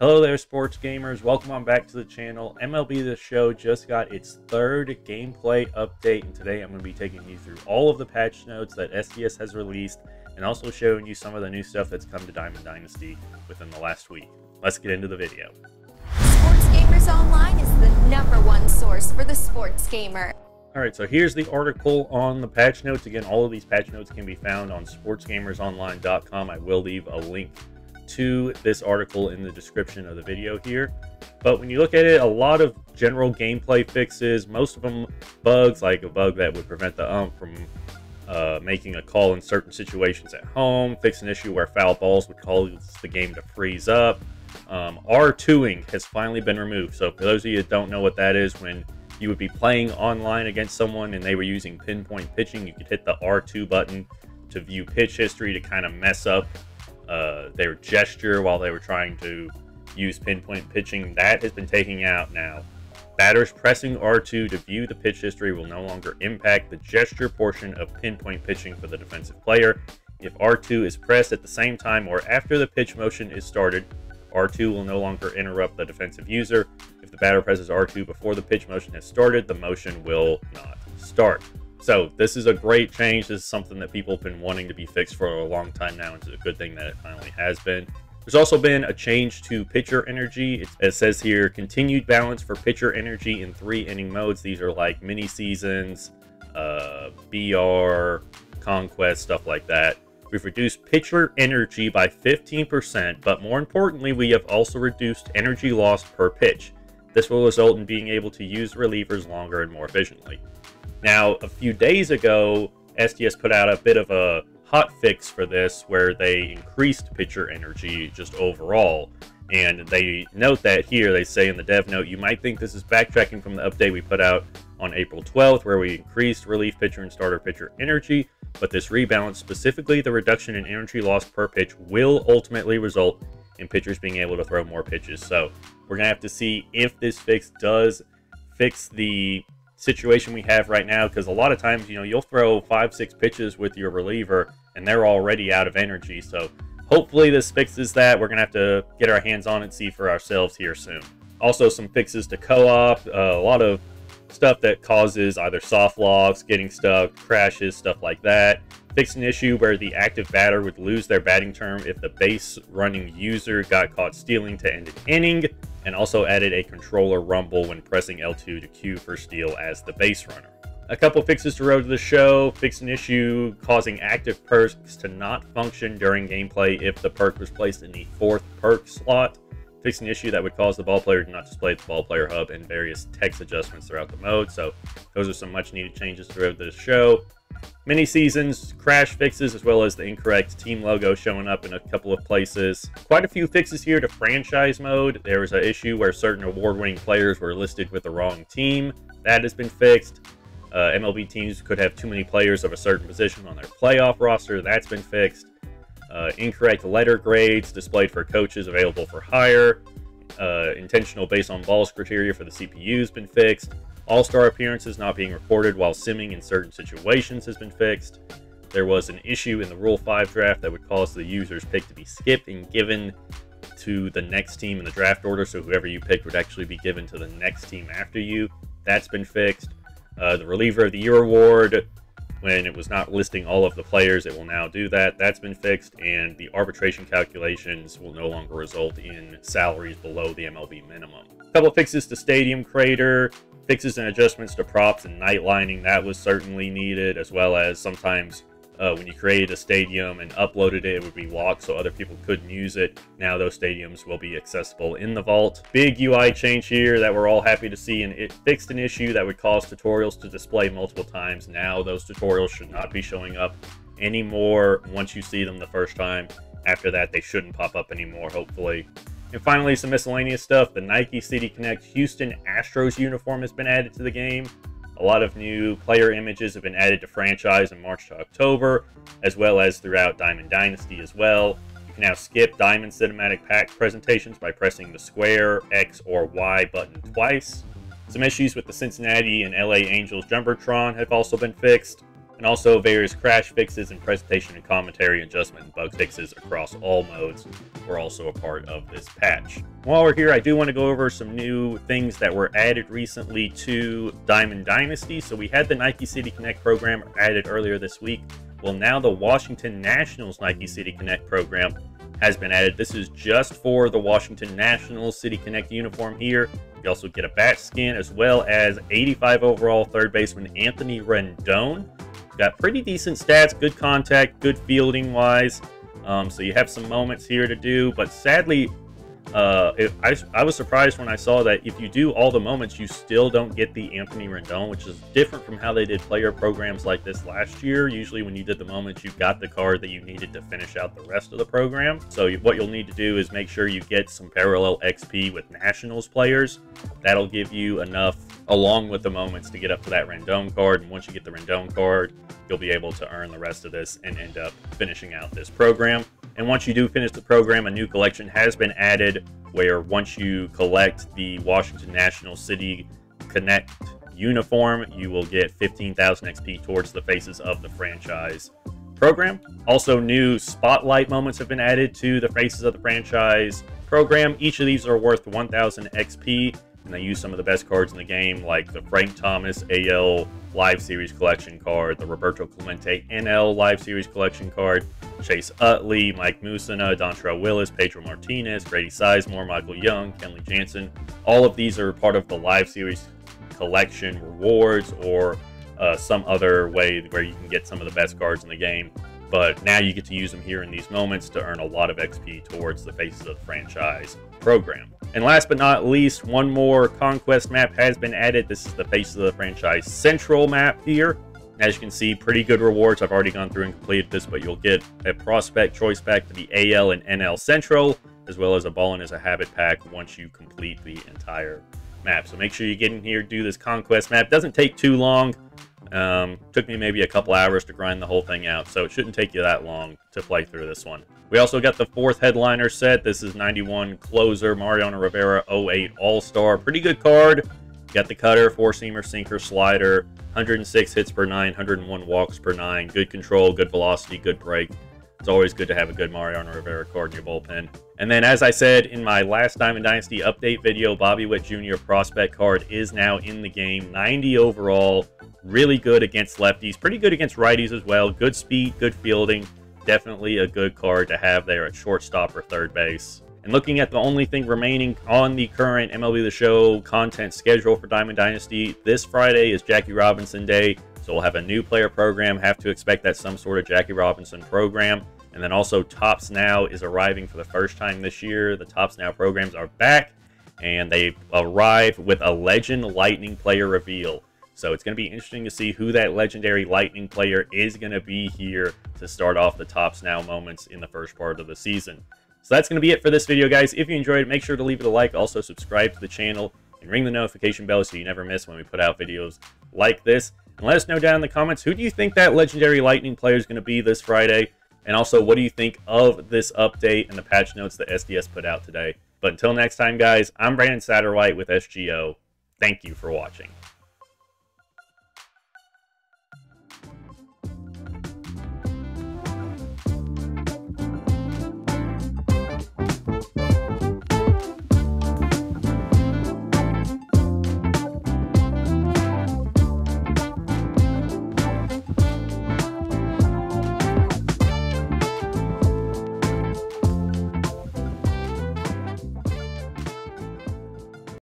Hello there, sports gamers. Welcome on back to the channel. MLB The Show just got its third gameplay update, and today I'm going to be taking you through all of the patch notes that SDS has released, and also showing you some of the new stuff that's come to Diamond Dynasty within the last week. Let's get into the video. Sports Gamers Online is the number one source for the sports gamer. All right, so here's the article on the patch notes. Again, all of these patch notes can be found on sportsgamersonline.com. I will leave a link to this article in the description of the video here. But when you look at it, a lot of general gameplay fixes, most of them bugs, like a bug that would prevent the ump from uh, making a call in certain situations at home, fix an issue where foul balls would cause the game to freeze up. Um, R2ing has finally been removed. So for those of you that don't know what that is, when you would be playing online against someone and they were using pinpoint pitching, you could hit the R2 button to view pitch history to kind of mess up uh, their gesture while they were trying to use pinpoint pitching. That has been taken out now. Batters pressing R2 to view the pitch history will no longer impact the gesture portion of pinpoint pitching for the defensive player. If R2 is pressed at the same time or after the pitch motion is started, R2 will no longer interrupt the defensive user. If the batter presses R2 before the pitch motion has started, the motion will not start. So this is a great change. This is something that people have been wanting to be fixed for a long time now. It's a good thing that it finally has been. There's also been a change to pitcher energy. It says here, continued balance for pitcher energy in three inning modes. These are like mini seasons, uh, BR, Conquest, stuff like that. We've reduced pitcher energy by 15%, but more importantly, we have also reduced energy loss per pitch. This will result in being able to use relievers longer and more efficiently. Now, a few days ago, SDS put out a bit of a hot fix for this where they increased pitcher energy just overall. And they note that here, they say in the dev note, you might think this is backtracking from the update we put out on April 12th, where we increased relief pitcher and starter pitcher energy, but this rebalance, specifically the reduction in energy loss per pitch, will ultimately result in pitchers being able to throw more pitches. So we're going to have to see if this fix does fix the situation we have right now because a lot of times, you know, you'll throw five, six pitches with your reliever and they're already out of energy. So hopefully this fixes that. We're going to have to get our hands on it, see for ourselves here soon. Also, some fixes to co-op, uh, a lot of stuff that causes either soft locks, getting stuck, crashes, stuff like that. Fix an issue where the active batter would lose their batting term if the base running user got caught stealing to end an inning and also added a controller rumble when pressing L2 to queue for steal as the base runner. A couple fixes to Road to the Show, fix an issue causing active perks to not function during gameplay if the perk was placed in the fourth perk slot, fix an issue that would cause the ball player to not display the ball player hub and various text adjustments throughout the mode. So those are some much needed changes throughout the Show mini seasons, crash fixes, as well as the incorrect team logo showing up in a couple of places. Quite a few fixes here to franchise mode. There was an issue where certain award-winning players were listed with the wrong team. That has been fixed. Uh, MLB teams could have too many players of a certain position on their playoff roster. That's been fixed. Uh, incorrect letter grades displayed for coaches available for hire. Uh, intentional base on balls criteria for the CPU has been fixed. All-star appearances not being recorded while simming in certain situations has been fixed. There was an issue in the Rule 5 draft that would cause the user's pick to be skipped and given to the next team in the draft order, so whoever you picked would actually be given to the next team after you. That's been fixed. Uh, the Reliever of the Year award, when it was not listing all of the players, it will now do that. That's been fixed, and the arbitration calculations will no longer result in salaries below the MLB minimum. A couple fixes to Stadium Creator, fixes and adjustments to props and night lining that was certainly needed as well as sometimes uh, when you created a stadium and uploaded it it would be locked so other people couldn't use it. Now those stadiums will be accessible in the vault. Big ui change here that we're all happy to see and it fixed an issue that would cause tutorials to display multiple times. Now those tutorials should not be showing up anymore once you see them the first time. After that they shouldn't pop up anymore hopefully. And finally, some miscellaneous stuff. The Nike City Connect Houston Astros uniform has been added to the game. A lot of new player images have been added to franchise in March to October, as well as throughout Diamond Dynasty as well. You can now skip Diamond Cinematic Pack presentations by pressing the square, X, or Y button twice. Some issues with the Cincinnati and LA Angels Jumbotron have also been fixed. And also various crash fixes and presentation and commentary adjustment and bug fixes across all modes were also a part of this patch. While we're here, I do want to go over some new things that were added recently to Diamond Dynasty. So we had the Nike City Connect program added earlier this week. Well, now the Washington Nationals Nike City Connect program has been added. This is just for the Washington Nationals City Connect uniform here. You also get a bat skin as well as 85 overall third baseman Anthony Rendon. Got pretty decent stats, good contact, good fielding wise. Um, so you have some moments here to do, but sadly, uh, it, I, I was surprised when I saw that if you do all the moments, you still don't get the Anthony Rendon, which is different from how they did player programs like this last year. Usually, when you did the moments, you got the card that you needed to finish out the rest of the program. So, what you'll need to do is make sure you get some parallel XP with Nationals players. That'll give you enough, along with the moments, to get up to that Rendon card. And once you get the Rendon card, you'll be able to earn the rest of this and end up finishing out this program. And once you do finish the program, a new collection has been added where once you collect the Washington National City Connect uniform, you will get 15,000 XP towards the faces of the franchise program. Also, new spotlight moments have been added to the faces of the franchise program. Each of these are worth 1,000 XP, and they use some of the best cards in the game, like the Frank Thomas AL Live Series Collection card, the Roberto Clemente NL Live Series Collection card, Chase Utley, Mike Mussina, Dontrelle Willis, Pedro Martinez, Grady Sizemore, Michael Young, Kenley Jansen. All of these are part of the Live Series Collection rewards or uh, some other way where you can get some of the best cards in the game. But now you get to use them here in these moments to earn a lot of XP towards the faces of the franchise program. And last but not least, one more Conquest map has been added. This is the Faces of the Franchise Central map here. As you can see, pretty good rewards. I've already gone through and completed this, but you'll get a prospect choice pack to the AL and NL Central, as well as a Ballin as a Habit pack once you complete the entire map. So make sure you get in here, do this Conquest map. Doesn't take too long. Um, took me maybe a couple hours to grind the whole thing out, so it shouldn't take you that long to play through this one. We also got the fourth headliner set. This is 91 closer Mariano Rivera 08 All-Star. Pretty good card. Got the cutter, four-seamer, sinker, slider, 106 hits per nine, 101 walks per nine. Good control, good velocity, good break. It's always good to have a good Mariano Rivera card in your bullpen. And then, as I said in my last Diamond Dynasty update video, Bobby Witt Jr. prospect card is now in the game. 90 overall, really good against lefties, pretty good against righties as well. Good speed, good fielding. Definitely a good card to have there at shortstop or third base. And looking at the only thing remaining on the current MLB The Show content schedule for Diamond Dynasty, this Friday is Jackie Robinson Day. So we'll have a new player program. Have to expect that some sort of Jackie Robinson program. And then also Topps Now is arriving for the first time this year. The Topps Now programs are back and they arrive with a Legend Lightning player reveal. So it's going to be interesting to see who that legendary Lightning player is going to be here to start off the Topps Now moments in the first part of the season. So that's going to be it for this video, guys. If you enjoyed it, make sure to leave it a like. Also, subscribe to the channel and ring the notification bell so you never miss when we put out videos like this. And let us know down in the comments, who do you think that legendary Lightning player is going to be this Friday? And also, what do you think of this update and the patch notes that SDS put out today? But until next time, guys, I'm Brandon Satterwhite with SGO. Thank you for watching.